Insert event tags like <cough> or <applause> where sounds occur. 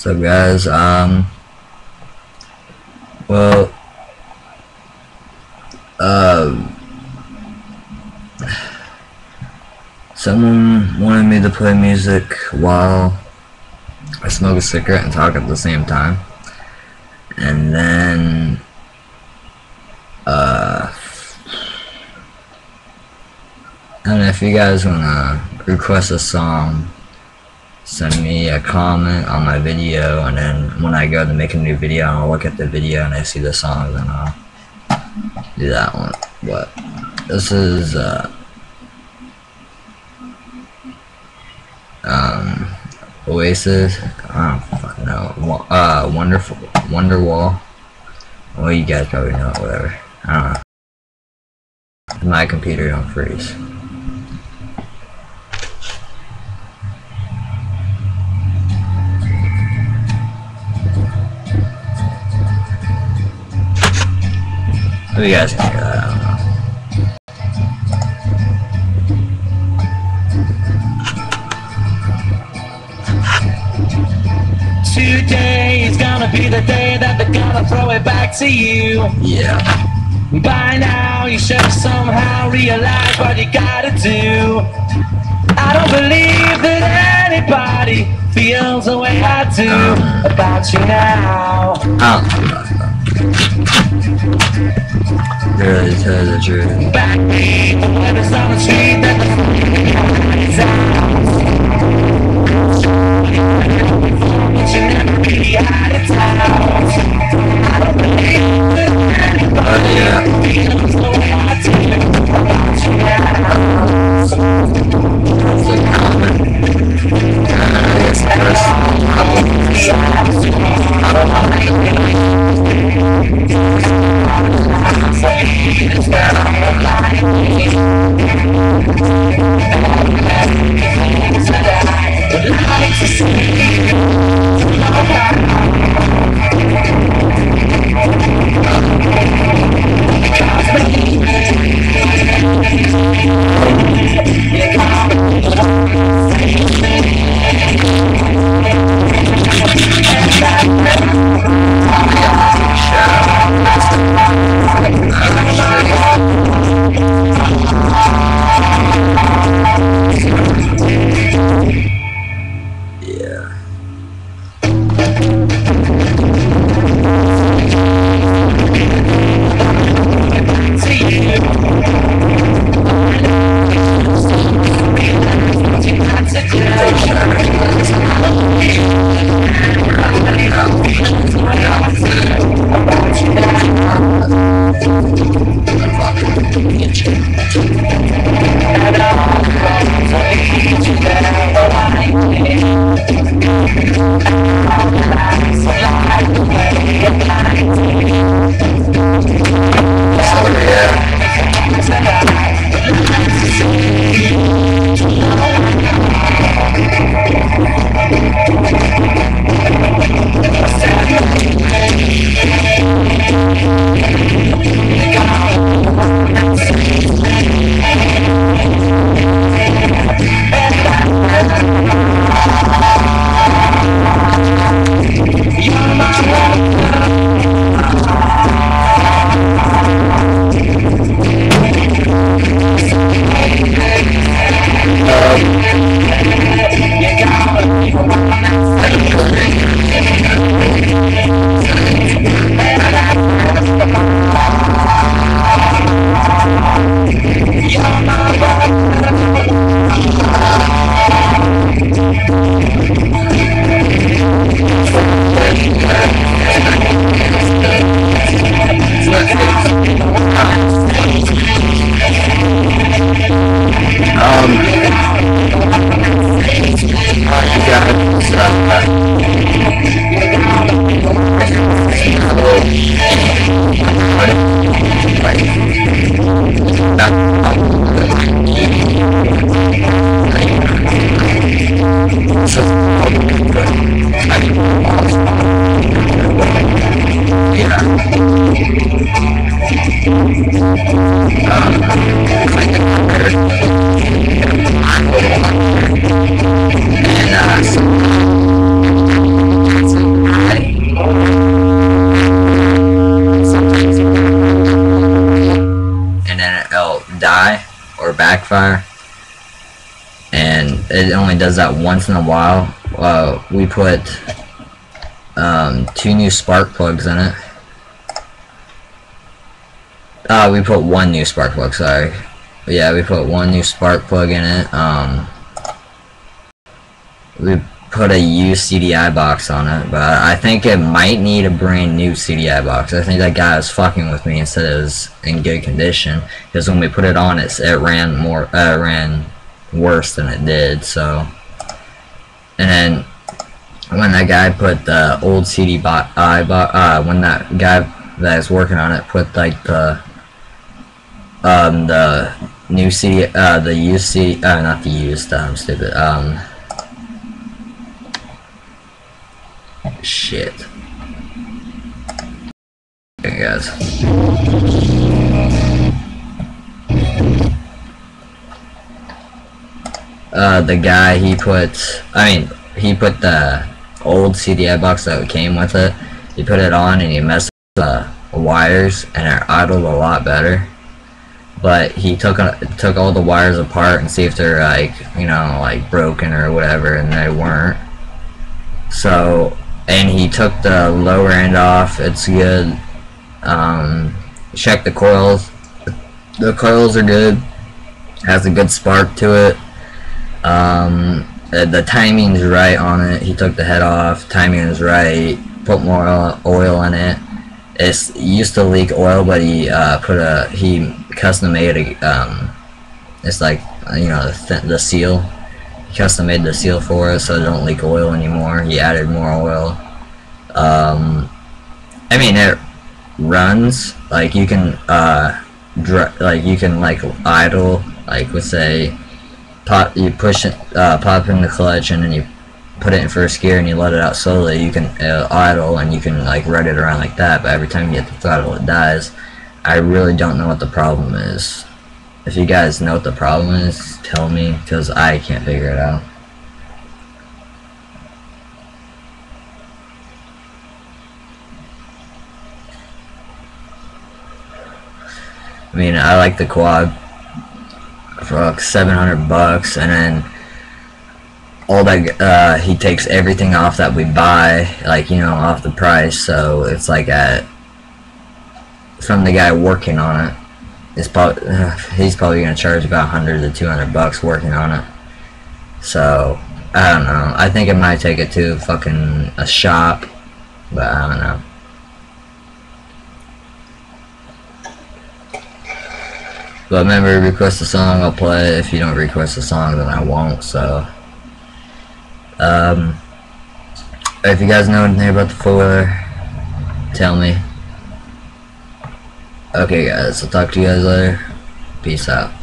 So guys, um, well, uh, someone wanted me to play music while I smoke a cigarette and talk at the same time, and then, uh, I don't know if you guys wanna request a song send me a comment on my video and then when I go to make a new video I'll look at the video and I see the song and I'll do that one. But this is uh um Oasis. I don't fucking know. Uh wonderful Wonderwall. Well you guys probably know it, whatever. I don't know. My computer don't freeze Who you guys can hear that? I don't know. Today is gonna be the day that they're gonna throw it back to you. Yeah. By now, you should somehow realize what you gotta do. I don't believe that anybody feels the way I do about you now. I Really tell you the truth. Um. And it only does that once in a while. Uh, we put um, two new spark plugs in it. Uh, we put one new spark plug sorry. Yeah we put one new spark plug in it um, we put a used CDI box on it, but I think it might need a brand new CDI box. I think that guy was fucking with me and said it was in good condition, because when we put it on, it, it ran more, uh, ran worse than it did, so. And when that guy put the old CDI box, uh, when that guy that is working on it put like the, um, the new CD, uh, the used CD, uh, not the used, I'm stupid, um, Shit. Okay, guys. Uh, the guy, he put, I mean, he put the old CDI box that came with it, he put it on and he messed the wires and it idled a lot better. But he took uh, took all the wires apart and see if they're like, you know, like broken or whatever, and they weren't. So and he took the lower end off. It's good. Um, check the coils. The coils are good. Has a good spark to it. Um, the, the timing's right on it. He took the head off. Timing is right. Put more oil in it. It's, it used to leak oil, but he uh, put a he custom made a um, it's like you know the, the seal custom made the seal for us so it don't leak oil anymore. He added more oil. Um, I mean, it runs like you can uh, like you can like idle like with say pop you push it uh, pop in the clutch and then you put it in first gear and you let it out slowly. You can uh, idle and you can like ride it around like that. But every time you hit the throttle, it dies. I really don't know what the problem is. If you guys know what the problem is, tell me, because I can't figure it out. I mean, I like the quad for like 700 bucks, and then all that, uh, he takes everything off that we buy, like, you know, off the price, so it's like at, from the guy working on it is probably <sighs> he's probably gonna charge about 100 to 200 bucks working on it. So I don't know. I think it might take it to fucking a shop, but I don't know. But remember, request a song, I'll play. If you don't request a song, then I won't. So, um, if you guys know anything about the four tell me. Okay guys, I'll talk to you guys later. Peace out.